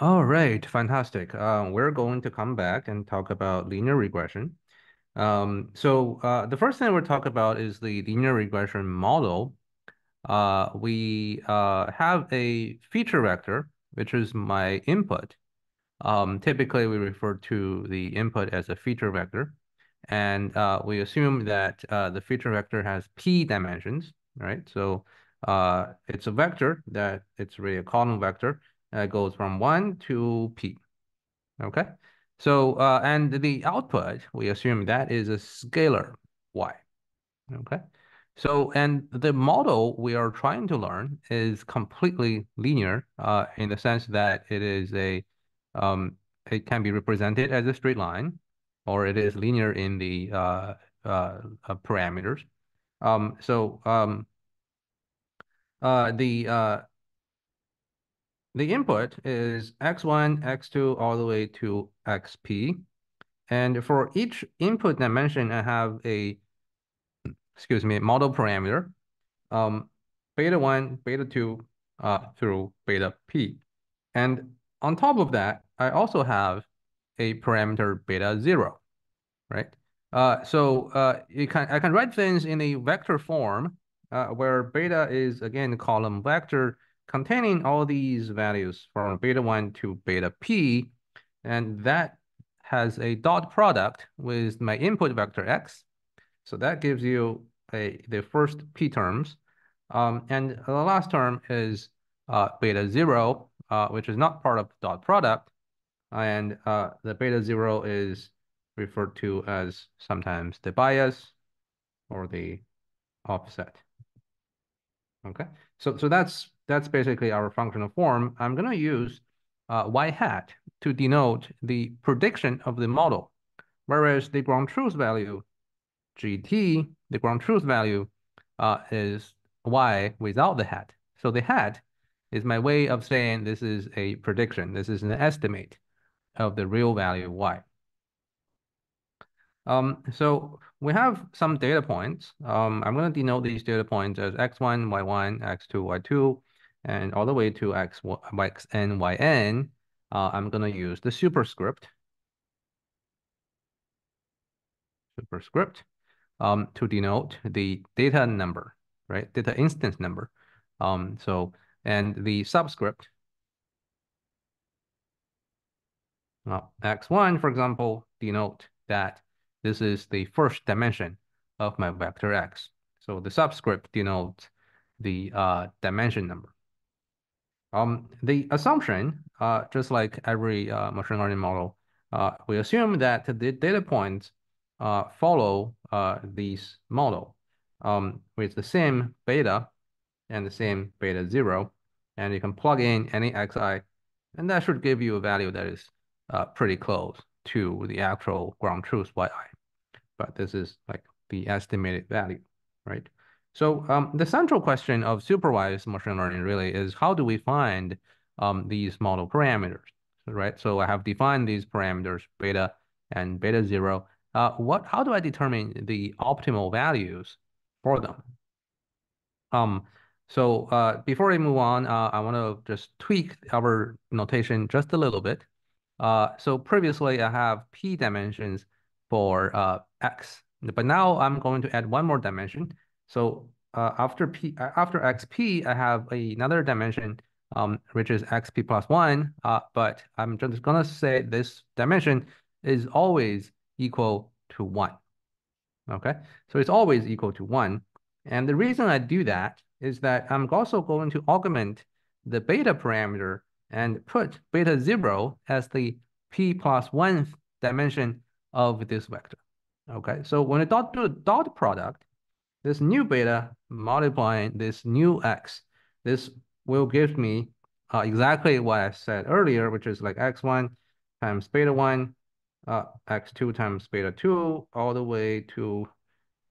All right, fantastic. Uh, we're going to come back and talk about linear regression. Um, so uh, the first thing we'll talk about is the linear regression model. Uh, we uh, have a feature vector, which is my input. Um, typically, we refer to the input as a feature vector. And uh, we assume that uh, the feature vector has p dimensions, right? So it's a vector that it's really a column vector uh, goes from 1 to p. Okay? So, uh, and the output, we assume that is a scalar y. Okay? So, and the model we are trying to learn is completely linear uh, in the sense that it is a, um, it can be represented as a straight line, or it is linear in the uh, uh, uh parameters. Um, so, um, uh, the uh, the input is x1, x2, all the way to xp. And for each input dimension, I have a, excuse me, model parameter, um, beta 1, beta 2, uh, through beta p. And on top of that, I also have a parameter beta 0, right? Uh, so uh, you can I can write things in a vector form uh, where beta is, again, a column vector, containing all these values from beta 1 to beta p, and that has a dot product with my input vector x. So that gives you a the first p terms. Um, and the last term is uh, beta 0, uh, which is not part of dot product. And uh, the beta 0 is referred to as sometimes the bias or the offset. Okay, so so that's that's basically our functional form. I'm going to use uh, y hat to denote the prediction of the model, whereas the ground truth value, gt, the ground truth value uh, is y without the hat. So the hat is my way of saying this is a prediction. This is an estimate of the real value y. Um, so we have some data points. Um, I'm going to denote these data points as x1, y1, x2, y2, and all the way to x, x n, y n. Uh, I'm going to use the superscript, superscript um, to denote the data number, right? Data instance number. Um, so, and the subscript, well, x1, for example, denote that this is the first dimension of my vector x. So the subscript denotes the uh, dimension number. Um, the assumption, uh, just like every uh, machine learning model, uh, we assume that the data points uh, follow uh, this model um, with the same beta and the same beta zero, and you can plug in any xi, and that should give you a value that is uh, pretty close to the actual ground truth yi. But this is like the estimated value, right? So um, the central question of supervised machine learning really is how do we find um, these model parameters, right? So I have defined these parameters, beta and beta zero. Uh, what? How do I determine the optimal values for them? Um, so uh, before we move on, uh, I want to just tweak our notation just a little bit. Uh, so previously I have p dimensions for uh, x, but now I'm going to add one more dimension. So uh, after p uh, after xp, I have another dimension, um, which is xp plus one. Uh, but I'm just gonna say this dimension is always equal to one. Okay, so it's always equal to one. And the reason I do that is that I'm also going to augment the beta parameter and put beta zero as the p plus one dimension of this vector. Okay, so when I dot do a dot product, this new beta multiplying this new x, this will give me uh, exactly what I said earlier, which is like x1 times beta 1, uh, x2 times beta 2, all the way to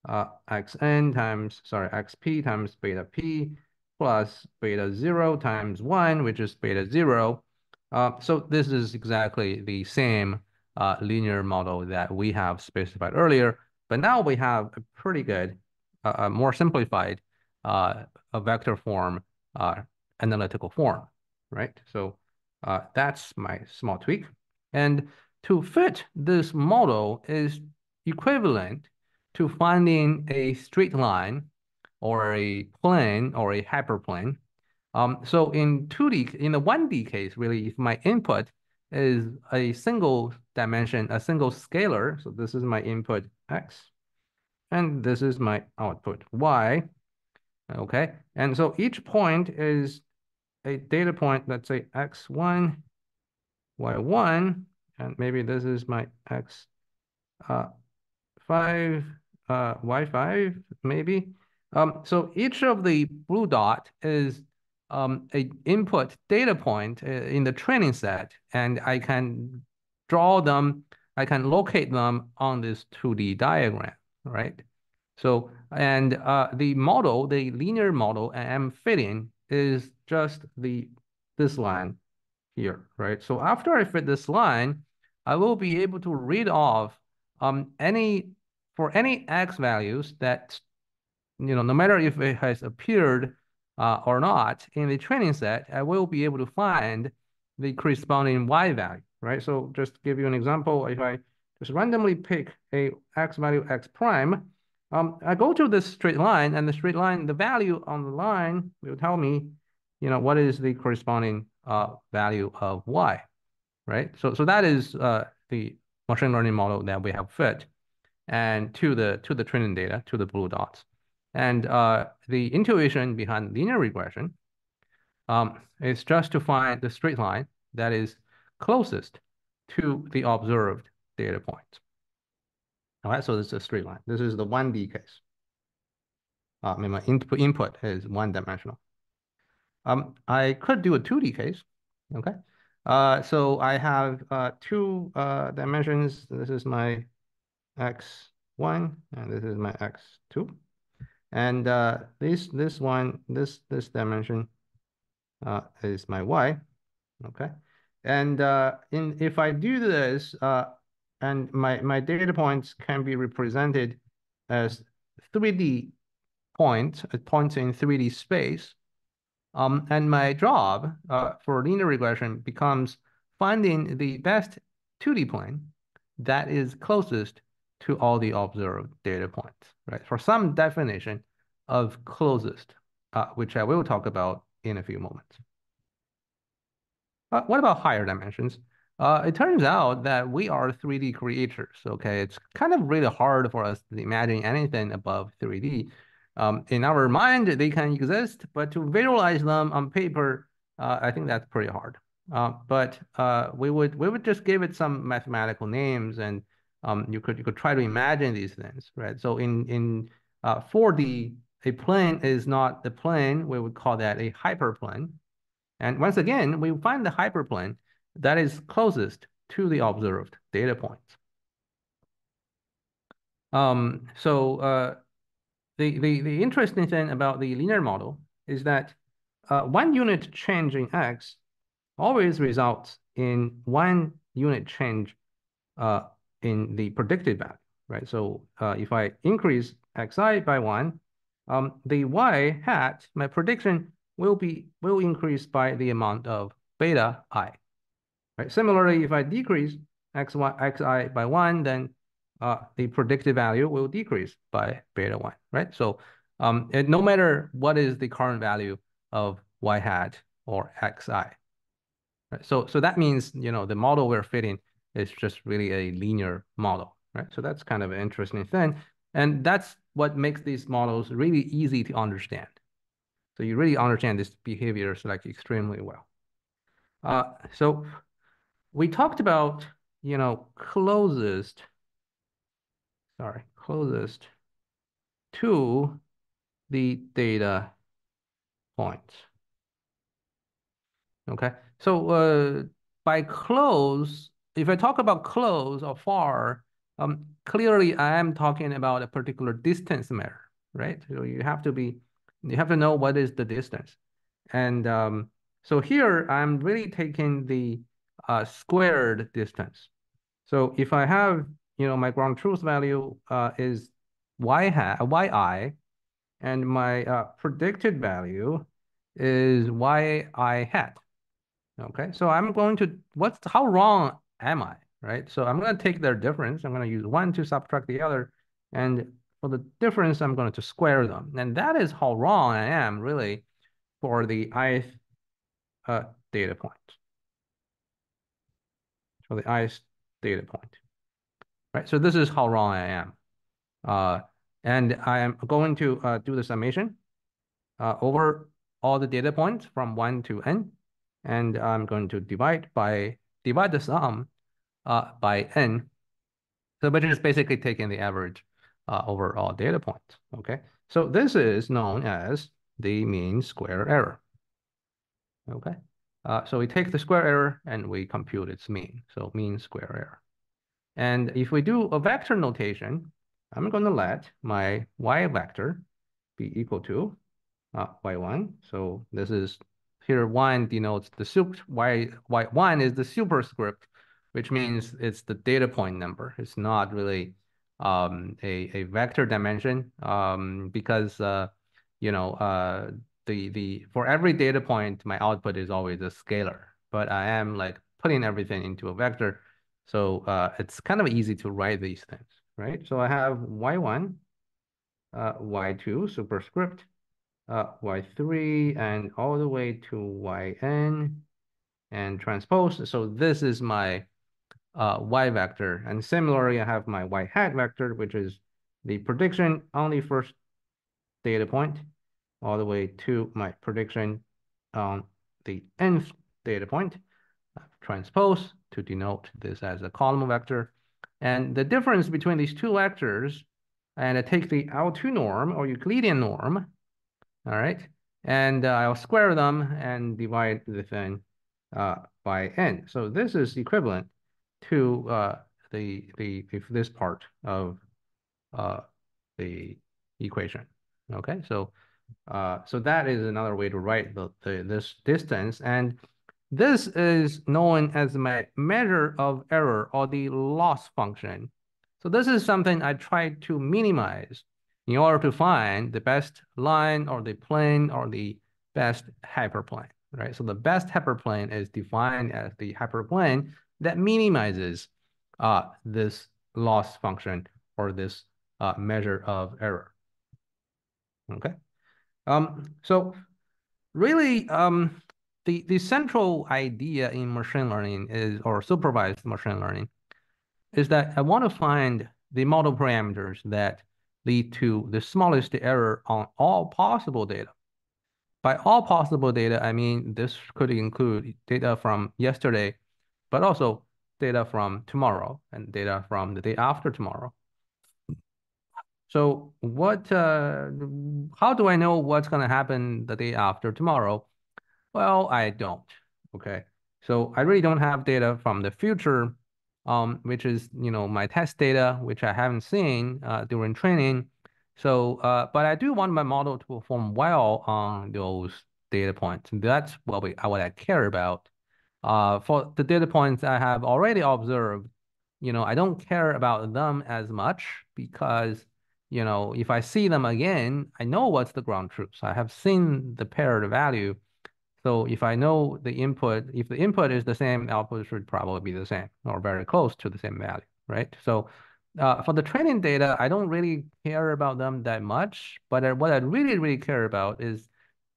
uh, xn times, sorry, xp times beta p plus beta 0 times 1, which is beta 0. Uh, so this is exactly the same uh, linear model that we have specified earlier. But now we have a pretty good, a more simplified uh, a vector form uh, analytical form, right? So Uh, that's my small tweak. And to fit this model is equivalent to finding a straight line or a plane or a hyperplane. Um, so in 2D, in the 1D case, really, if my input is a single dimension, a single scalar, so this is my input x, and this is my output y, okay? And so each point is a data point, let's say x1, y1, and maybe this is my x uh, 5, uh, y5, maybe. Um, so each of the blue dot is um, a input data point uh, in the training set, and I can draw them, I can locate them on this 2D diagram, right? So, and uh, the model, the linear model I'm fitting is just the this line here, right? So after I fit this line, I will be able to read off um, any for any x values that, you know, no matter if it has appeared uh, or not in the training set, I will be able to find the corresponding y value, right? So just give you an example, if I just randomly pick a x value x prime, um, I go to this straight line and the straight line, the value on the line will tell me, you know, what is the corresponding uh, value of y, right? So, so that is uh, the machine learning model that we have fit and to the to the training data, to the blue dots. And uh, the intuition behind linear regression um, is just to find the straight line that is closest to the observed data point. All right, so this is a straight line. This is the 1D case. Uh, I mean, my input input is one dimensional. Um, I could do a 2D case, okay? Uh, so I have uh, two uh, dimensions. This is my x1, and this is my x2. And uh, this this one, this this dimension uh, is my y, okay? And uh, in if I do this, uh, and my, my data points can be represented as 3D points, uh, points in 3D space. Um, and my job uh, for linear regression becomes finding the best 2D plane that is closest to all the observed data points, right? For some definition of closest, uh, which I will talk about in a few moments. Uh, what about higher dimensions? Uh, it turns out that we are 3D creators, okay? It's kind of really hard for us to imagine anything above 3D. Um, in our mind, they can exist, but to visualize them on paper, uh, I think that's pretty hard. Uh, but uh, we would we would just give it some mathematical names, and um, you could you could try to imagine these things, right? So in in 4D, uh, plane is not the plane. We would call that a hyperplane. And once again, we find the hyperplane that is closest to the observed data points. Um, so uh, the, the, the interesting thing about the linear model is that uh, one unit change in x always results in one unit change uh, in the predicted value, right? So uh, if I increase xi by one, um, the y hat, my prediction will be will increase by the amount of beta i. Right? Similarly, if I decrease x y xi by one, then uh, the predicted value will decrease by beta one, right? So um, it, no matter what is the current value of y hat or xi. Right? So, so that means, you know, the model we're fitting is just really a linear model, right? So that's kind of an interesting thing. And that's what makes these models really easy to understand. So you really understand these behaviors like extremely well. Uh, so we talked about, you know, closest, sorry, closest to the data points. Okay, so uh, by close, if I talk about close or far, um, clearly I am talking about a particular distance matter, right? So you have to be, you have to know what is the distance. And um, so here I'm really taking the uh, squared distance. So if I have, you know, my ground truth value uh, is y hat, yi, and my uh, predicted value is yi hat. Okay, so I'm going to, what's, how wrong am I, right? So I'm going to take their difference. I'm going to use one to subtract the other. And for the difference, I'm going to square them. And that is how wrong I am really for the ith uh, data point. For the ith data point, right? So this is how wrong I am. Uh, and I am going to uh, do the summation uh, over all the data points from one to n. And I'm going to divide by, divide the sum uh, by n. So which is basically taking the average uh, over all data points, okay? So this is known as the mean square error, okay? Uh, so we take the square error and we compute its mean, so mean square error. And if we do a vector notation, I'm going to let my y vector be equal to uh, y1. So this is here one denotes the super y y1 is the superscript, which means it's the data point number. It's not really um, a a vector dimension um, because uh, you know uh, the the for every data point my output is always a scalar, but I am like putting everything into a vector, so uh, it's kind of easy to write these things, right? So I have y1, uh, y2 superscript, uh, y3, and all the way to yn, and transpose. So this is my uh, y vector. And similarly, I have my y hat vector, which is the prediction on the first data point, all the way to my prediction on the nth data point, transpose to denote this as a column vector. And the difference between these two vectors, and I take the L2 norm or Euclidean norm, all right, and uh, I'll square them and divide the thing uh, by n. So this is equivalent to uh, the the this part of uh, the equation. Okay, so uh, so that is another way to write the, the this distance, and this is known as my measure of error or the loss function. So this is something I try to minimize in order to find the best line or the plane or the best hyperplane, right? So the best hyperplane is defined as the hyperplane that minimizes uh, this loss function or this uh, measure of error. Okay. Um, so really, um, the, the central idea in machine learning is, or supervised machine learning, is that I want to find the model parameters that lead to the smallest error on all possible data. By all possible data, I mean this could include data from yesterday but also data from tomorrow and data from the day after tomorrow. So what, uh, how do I know what's going to happen the day after tomorrow? Well, I don't, okay? So I really don't have data from the future, um, which is, you know, my test data, which I haven't seen uh, during training. So, uh, but I do want my model to perform well on those data points. That's what we, what I care about. Uh, for the data points I have already observed, you know, I don't care about them as much because, you know, if I see them again, I know what's the ground truth. I have seen the paired value. So if I know the input, if the input is the same, output should probably be the same or very close to the same value, right? So uh, for the training data, I don't really care about them that much, but what I really, really care about is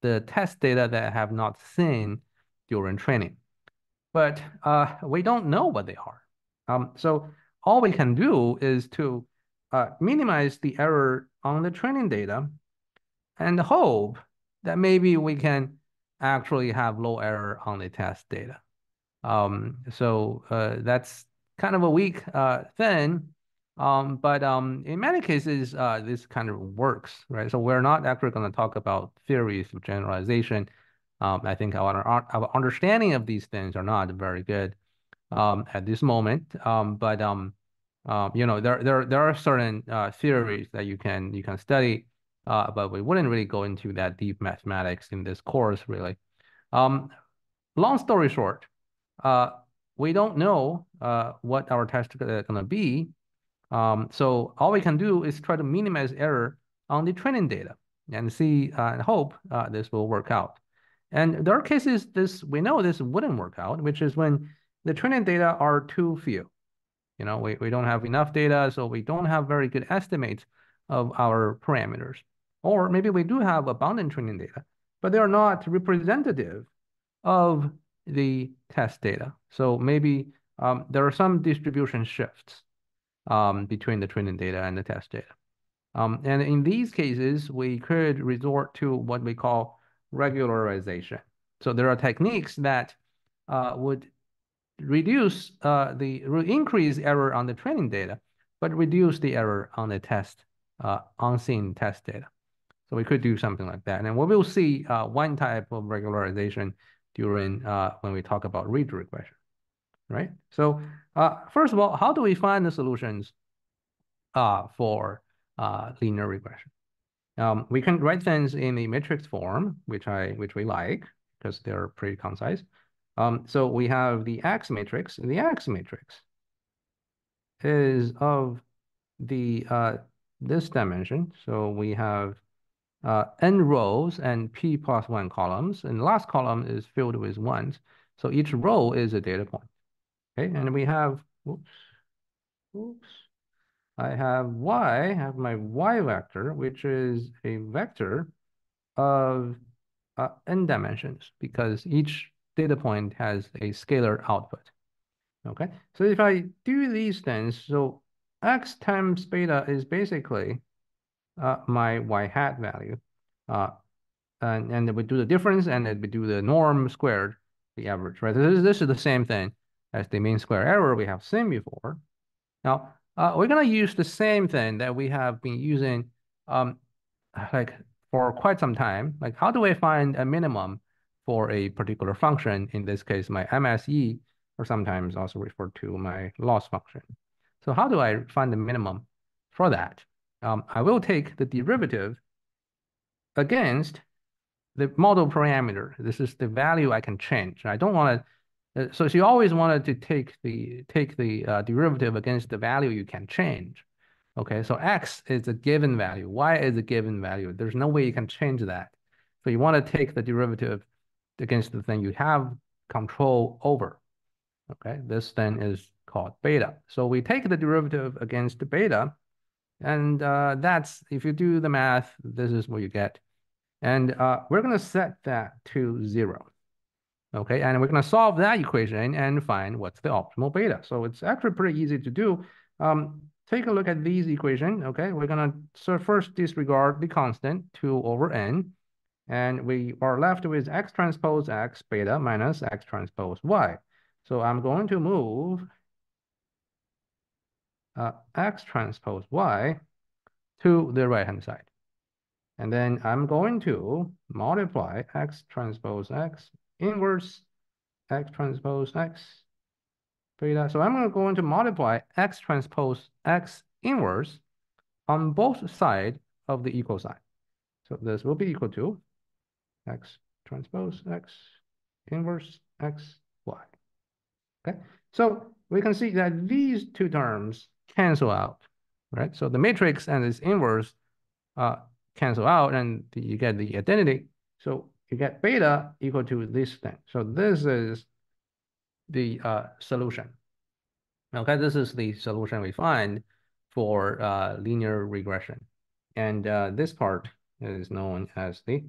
the test data that I have not seen during training but uh, we don't know what they are. Um, so all we can do is to uh, minimize the error on the training data and hope that maybe we can actually have low error on the test data. Um, so uh, that's kind of a weak uh, thing, um, but um, in many cases, uh, this kind of works, right? So we're not actually going to talk about theories of generalization. Um, I think our, our understanding of these things are not very good um, at this moment. Um, but um, uh, you know, there there there are certain uh, theories that you can you can study, uh, but we wouldn't really go into that deep mathematics in this course, really. Um, long story short, uh, we don't know uh, what our test is going to be. Um, so all we can do is try to minimize error on the training data and see uh, and hope uh, this will work out. And there are cases this we know this wouldn't work out, which is when the training data are too few. You know, we, we don't have enough data, so we don't have very good estimates of our parameters. Or maybe we do have abundant training data, but they are not representative of the test data. So maybe um, there are some distribution shifts um, between the training data and the test data. Um, and in these cases, we could resort to what we call regularization. So there are techniques that uh, would reduce uh, the increase error on the training data, but reduce the error on the test uh, unseen test data. So we could do something like that. And we will see uh, one type of regularization during uh, when we talk about ridge regression, right? So uh, first of all, how do we find the solutions uh, for uh, linear regression? Um, we can write things in a matrix form, which I which we like because they're pretty concise. Um, so we have the X matrix. and The X matrix is of the uh, this dimension. So we have uh, n rows and p plus one columns, and the last column is filled with ones. So each row is a data point. Okay, and we have, oops, oops. I have y, I have my y vector, which is a vector of uh, n dimensions because each data point has a scalar output. Okay, so if I do these things, so x times beta is basically uh, my y hat value. Uh, and, and we do the difference and then we do the norm squared, the average, right? This is, this is the same thing as the mean square error we have seen before. Now, uh, we're going to use the same thing that we have been using um, like for quite some time. Like how do I find a minimum for a particular function? In this case, my MSE, or sometimes also referred to my loss function. So how do I find the minimum for that? Um, I will take the derivative against the model parameter. This is the value I can change. I don't want to, uh, so you always wanted to take the take the uh, derivative against the value you can change. Okay, so x is a given value, y is a given value. There's no way you can change that. So you want to take the derivative against the thing you have control over. Okay, this then is called beta. So we take the derivative against beta, and uh, that's, if you do the math, this is what you get. And uh, we're going to set that to zero. Okay, and we're going to solve that equation and find what's the optimal beta. So it's actually pretty easy to do. Um, take a look at these equation. Okay, we're going to so first disregard the constant 2 over n. And we are left with x transpose x beta minus x transpose y. So I'm going to move uh, x transpose y to the right-hand side. And then I'm going to multiply x transpose x inverse x transpose x beta. So I'm going to multiply x transpose x inverse on both sides of the equal sign. So this will be equal to x transpose x inverse x y. Okay, so we can see that these two terms cancel out, right? So the matrix and its inverse uh, cancel out and you get the identity. So you get beta equal to this thing. So this is the uh, solution. Okay, this is the solution we find for uh, linear regression. And uh, this part is known as the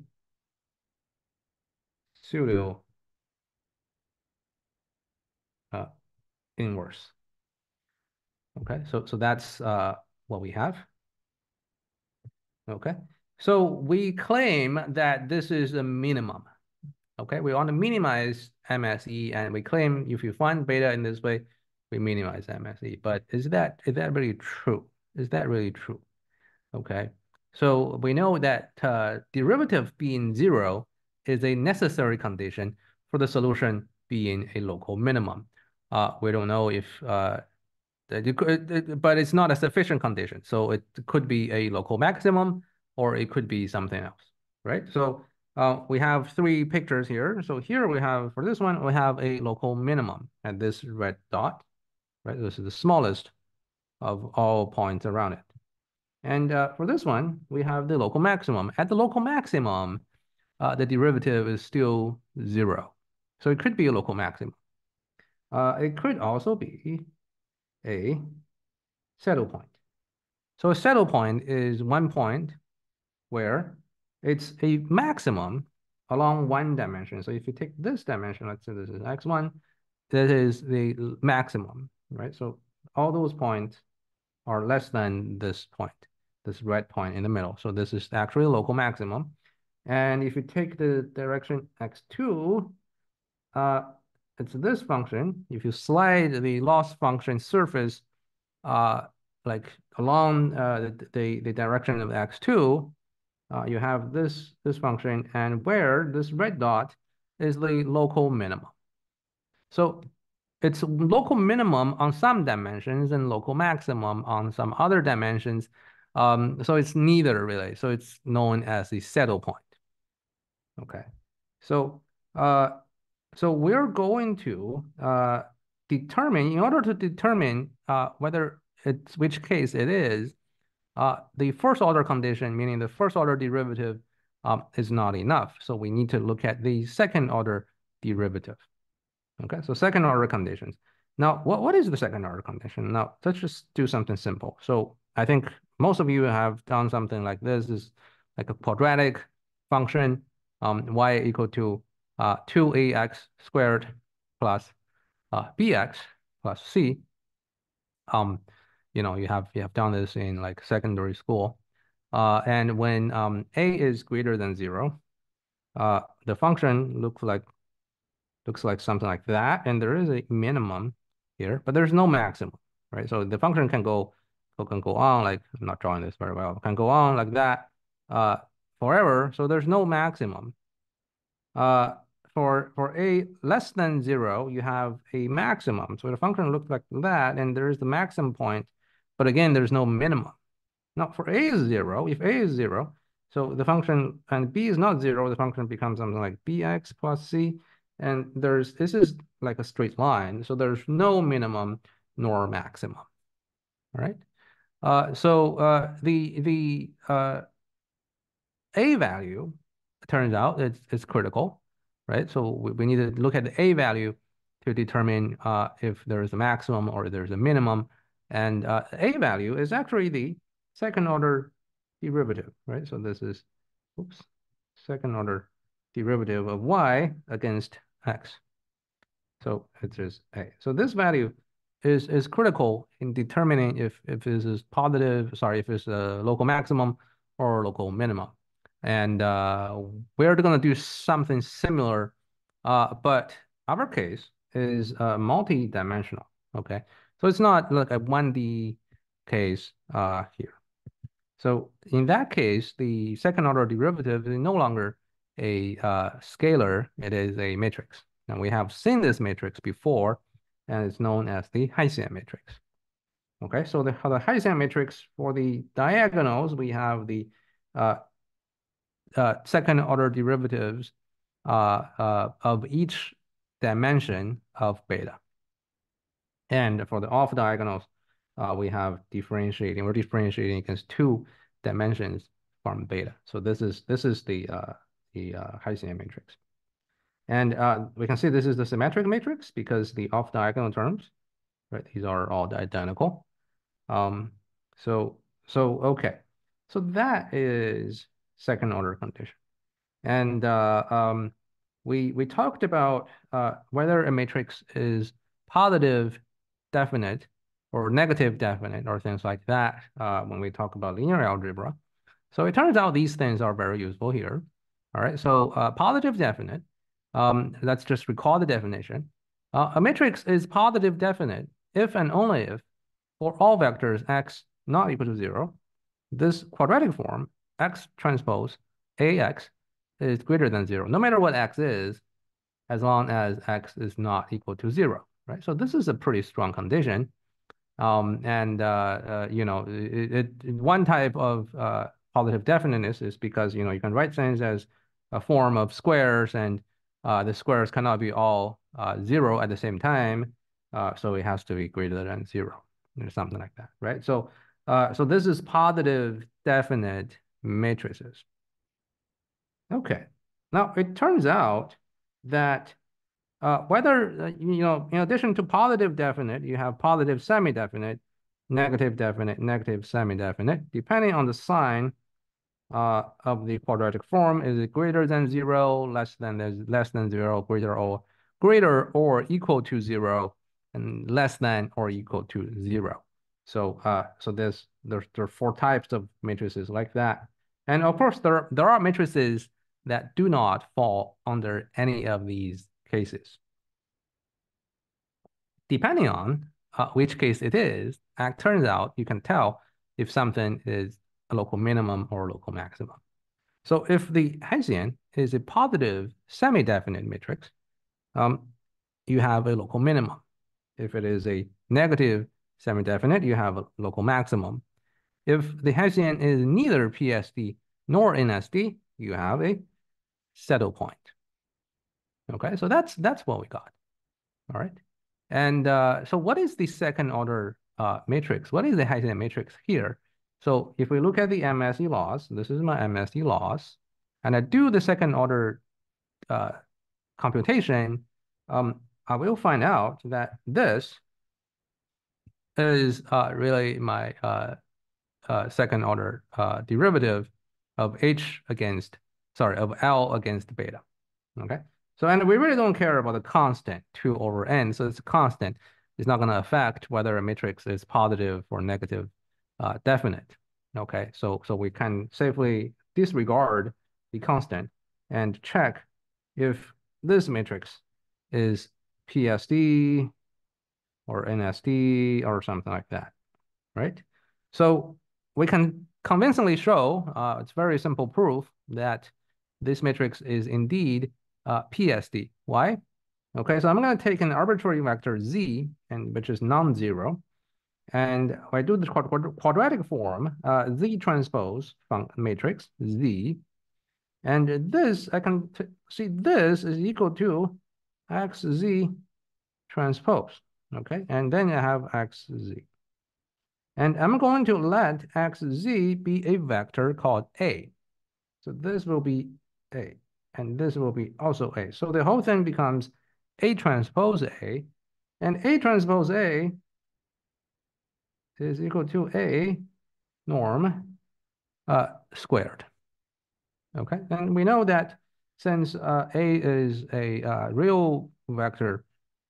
pseudo uh, inverse. Okay, so so that's uh, what we have. Okay, so we claim that this is a minimum. Okay, we want to minimize MSE, and we claim if you find beta in this way, we minimize MSE. But is that is that really true? Is that really true? Okay, so we know that uh, derivative being zero is a necessary condition for the solution being a local minimum. Uh, we don't know if uh, but it's not a sufficient condition. So it could be a local maximum or it could be something else, right? So uh, we have three pictures here. So here we have, for this one, we have a local minimum at this red dot, right? This is the smallest of all points around it. And uh, for this one, we have the local maximum. At the local maximum, uh, the derivative is still zero. So it could be a local maximum. Uh, it could also be a saddle point. So a saddle point is one point where it's a maximum along one dimension. So if you take this dimension, let's say this is x1, that is the maximum, right? So all those points are less than this point, this red point in the middle. So this is actually a local maximum. And if you take the direction x2, uh, it's this function. If you slide the loss function surface uh, like along uh, the, the direction of x2, uh, you have this, this function and where this red dot is the local minimum. So it's local minimum on some dimensions and local maximum on some other dimensions. Um, so it's neither really. So it's known as the saddle point. Okay. So uh, so we're going to uh, determine, in order to determine uh, whether it's which case it is, uh, the first order condition, meaning the first order derivative, um, is not enough. So we need to look at the second order derivative. Okay, so second order conditions. Now, what, what is the second order condition? Now, let's just do something simple. So I think most of you have done something like this, is like a quadratic function, um, y equal to uh, 2ax squared plus uh, bx plus c. Um, you know, you have you have done this in like secondary school. Uh, and when um, a is greater than zero, uh, the function looks like looks like something like that, and there is a minimum here, but there's no maximum, right? So the function can go can go on like I'm not drawing this very well, can go on like that uh, forever. So there's no maximum. Uh, for for a less than zero, you have a maximum. So the function looks like that, and there is the maximum point, but again, there's no minimum. Now for a is zero, if a is zero, so the function and b is not zero, the function becomes something like bx plus c, and there's this is like a straight line, so there's no minimum nor maximum. All right. Uh, so uh, the the uh, a value turns out it's, it's critical right? So we, we need to look at the A value to determine uh, if there is a maximum or there's a minimum. And uh, A value is actually the second order derivative, right? So this is, oops, second order derivative of y against x. So it is A. So this value is, is critical in determining if, if this is positive, sorry, if it's a local maximum or local minimum. And uh, we're going to do something similar, uh, but our case is uh, multi-dimensional, okay? So it's not like a 1D case uh, here. So in that case, the second order derivative is no longer a uh, scalar, it is a matrix. And we have seen this matrix before, and it's known as the Hessian matrix. Okay, so the, the Hessian matrix for the diagonals, we have the uh, second order derivatives uh, uh, of each dimension of beta. And for the off diagonals, uh, we have differentiating, we're differentiating against two dimensions from beta. So this is this is the uh, the uh, Hessian matrix. And uh, we can see this is the symmetric matrix because the off diagonal terms, right? These are all identical. Um, so so okay, so that is second order condition. And uh, um, we, we talked about uh, whether a matrix is positive definite or negative definite or things like that uh, when we talk about linear algebra. So it turns out these things are very useful here. All right, so uh, positive definite, um, let's just recall the definition. Uh, a matrix is positive definite if and only if for all vectors x not equal to zero, this quadratic form x transpose ax is greater than zero, no matter what x is, as long as x is not equal to zero, right? So this is a pretty strong condition. Um, and, uh, uh, you know, it, it, one type of uh, positive definiteness is because, you know, you can write things as a form of squares and uh, the squares cannot be all uh, zero at the same time. Uh, so it has to be greater than zero or something like that, right? So, so this is positive definite matrices. Okay, Now, it turns out that uh, whether, uh, you know, in addition to positive definite, you have positive semi-definite, negative definite, negative semi-definite, depending on the sign uh, of the quadratic form. Is it greater than zero, less than less than zero, greater or greater or equal to zero, and less than or equal to zero. So uh, so there's there are four types of matrices like that. And of course, there there are matrices that do not fall under any of these cases. Depending on uh, which case it is, it turns out you can tell if something is a local minimum or a local maximum. So if the Hessian is a positive semi-definite matrix, um, you have a local minimum. If it is a negative semi-definite, you have a local maximum. If the Hessian is neither PSD nor NSD, you have a saddle point. Okay, so that's that's what we got. All right. And uh, so what is the second order uh, matrix? What is the Hessian matrix here? So if we look at the MSE loss, this is my MSE loss, and I do the second order uh, computation, um, I will find out that this is uh, really my uh, second order uh, derivative of H against, sorry, of L against beta, okay? So, and we really don't care about the constant two over N, so it's a constant. It's not gonna affect whether a matrix is positive or negative uh, definite, okay? So, so we can safely disregard the constant and check if this matrix is PSD or NSD or something like that, right? So we can convincingly show, uh, it's very simple proof that this matrix is indeed uh, PSD. Why? Okay, so I'm going to take an arbitrary vector z, and which is non-zero, and I do the quadratic form, uh, z transpose matrix z, and this I can see this is equal to xz transpose. Okay, and then I have xz. And I'm going to let xz be a vector called A. So this will be A, and this will be also A. So the whole thing becomes A transpose A, and A transpose A is equal to A norm uh, squared. Okay, and we know that since uh, A is a uh, real vector,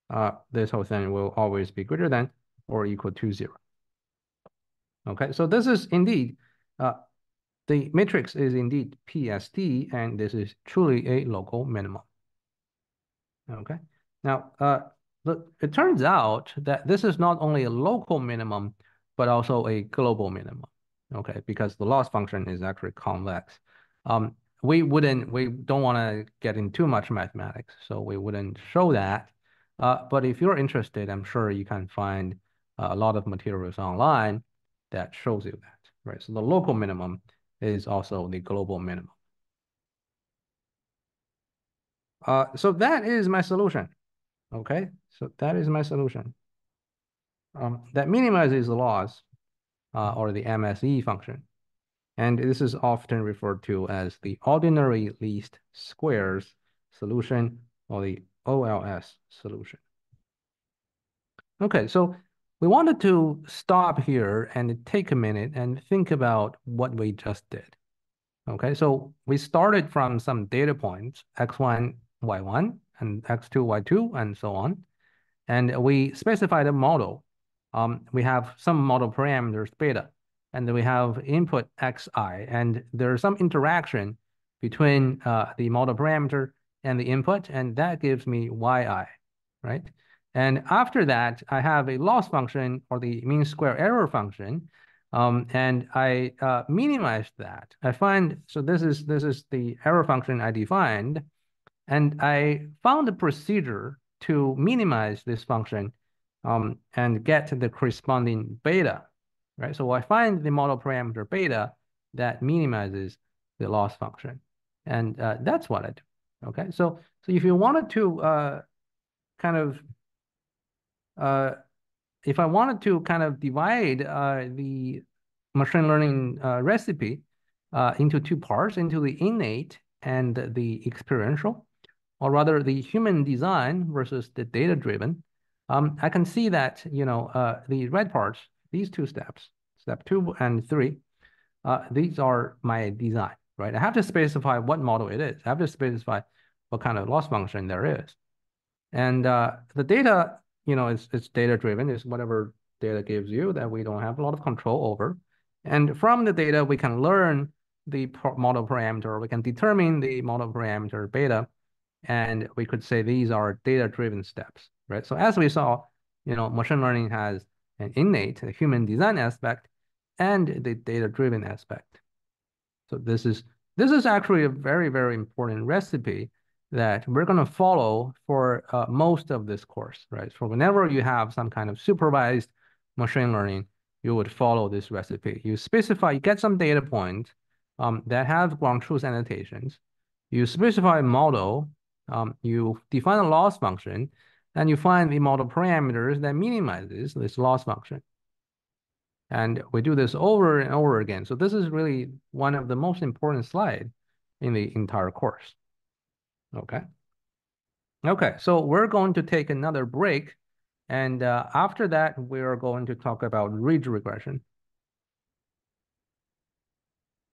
uh, this whole thing will always be greater than or equal to zero. Okay, so this is indeed, uh, the matrix is indeed PSD, and this is truly a local minimum. Okay, now uh, it turns out that this is not only a local minimum, but also a global minimum. Okay, because the loss function is actually convex. Um, we wouldn't, we don't want to get in too much mathematics, so we wouldn't show that. Uh, but if you're interested, I'm sure you can find uh, a lot of materials online that shows you that, right? So the local minimum is also the global minimum. Uh, so that is my solution, okay? So that is my solution. Um, that minimizes the loss uh, or the MSE function. And this is often referred to as the ordinary least squares solution or the OLS solution. Okay, so we wanted to stop here and take a minute and think about what we just did. Okay, so we started from some data points, x1, y1, and x2, y2, and so on. And we specified a model. Um, we have some model parameters, beta, and then we have input xi, and there's some interaction between uh, the model parameter and the input, and that gives me yi, right? And after that, I have a loss function or the mean square error function. Um, and I uh, minimize that. I find, so this is, this is the error function I defined. And I found a procedure to minimize this function um, and get the corresponding beta, right? So I find the model parameter beta that minimizes the loss function. And uh, that's what I do, okay? So, so if you wanted to uh, kind of if I wanted to kind of divide uh, the machine learning uh, recipe uh, into two parts, into the innate and the experiential, or rather the human design versus the data-driven, um, I can see that, you know, uh, the red parts, these two steps, step two and three, uh, these are my design, right? I have to specify what model it is. I have to specify what kind of loss function there is. And uh, the data, you know, it's, it's data-driven, it's whatever data gives you that we don't have a lot of control over. And from the data, we can learn the model parameter, we can determine the model parameter beta, and we could say these are data-driven steps, right? So as we saw, you know, machine learning has an innate a human design aspect and the data-driven aspect. So this is this is actually a very, very important recipe that we're going to follow for uh, most of this course, right? So whenever you have some kind of supervised machine learning, you would follow this recipe. You specify, you get some data points um, that have ground truth annotations. You specify a model, um, you define a loss function, and you find the model parameters that minimizes this loss function. And we do this over and over again. So this is really one of the most important slides in the entire course. Okay. Okay, so we're going to take another break. And uh, after that, we are going to talk about ridge regression.